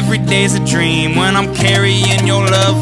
every day's a dream when I'm carrying your love